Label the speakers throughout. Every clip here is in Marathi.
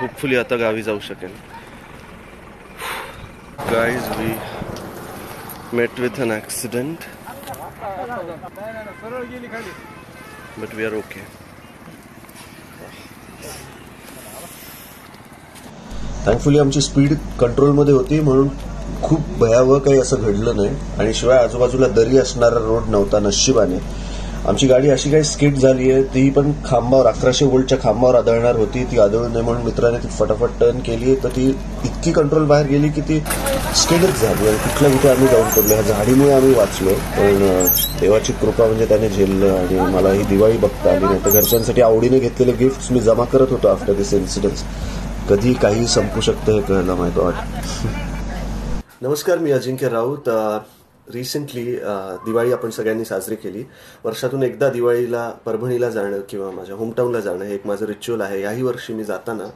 Speaker 1: होपफुली आता गावी जाऊ शकेल guys we met with an accident but we are okay thankfully आमची स्पीड कंट्रोलमध्ये होती म्हणून खूप भयावह काही असं घडलं नाही. आणि शिवाय आजूबाजूला दरी असणारा रोड नव्हता नशिबाने. आमची गाडी अशी काही स्किट झाली आहे ती पण खांबावर अकराशे वोल्टच्या खांबावर आदळणार होती ती आदळू नये म्हणून मित्राने ती फटाफट टर्न केली तर ती इतकी कंट्रोल बाहेर गेली की ती स्किडच झाली आणि कुठल्या कुठे आम्ही जाऊन पडलो. ह्या झाडीमुळे आम्ही वाचलो पण देवाची कृपा म्हणजे त्याने झेललं आणि मला ही दिवाळी बघता आली नाही. तर घरच्यांसाठी आवडीने घेतलेले गिफ्ट मी जमा करत होतो आफ्टर दिस इन्सिडन्स कधी काही संपू शकतं हे कळलं माय गॉड नमस्कार मी अजिंक्य राऊत. रिसेंटली uh, दिवाळी आपण सगळ्यांनी साजरी केली. वर्षातून एकदा दिवाळीला परभणीला जाणं किंवा माझ्या होमटाऊनला जाणं हे एक माझं रिच्युअल आहे. याही वर्षी मी जाताना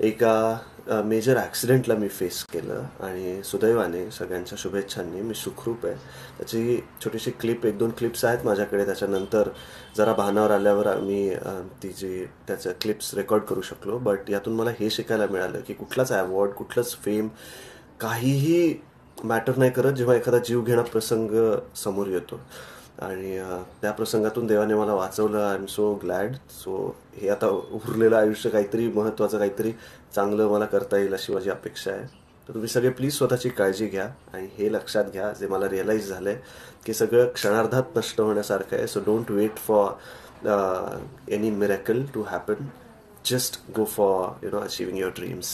Speaker 1: एका मेजर ॲक्सिडेंटला मी फेस केलं आणि सुदैवाने सगळ्यांच्या शुभेच्छांनी मी सुखरूप आहे. त्याची छोटीशी क्लिप एक दोन क्लिप्स आहेत माझ्याकडे. त्याच्यानंतर जरा भानावर आल्यावर आम्ही uh, ती जी त्याचं क्लिप्स रेकॉर्ड करू शकलो. बट यातून मला हे शिकायला मिळालं की कुठलाच अवॉर्ड कुठलंच फेम काहीही मॅटर नाही करत जेव्हा एखादा जीव घेणा प्रसंग समोर येतो. आणि त्या प्रसंगातून देवाने मला वाचवलं I am so glad so हे आता उरलेलं आयुष्य काहीतरी महत्त्वाचं काहीतरी चांगलं मला करता येईल अशी माझी अपेक्षा आहे. तर तुम्ही सगळे प्लीज स्वतःची काळजी घ्या आणि हे लक्षात घ्या जे मला रिअलाईज झालं आहे की सगळं क्षणार्धात नष्ट होण्यासारखं आहे. So don't wait for any miracle to happen just go for you know achieving your dreams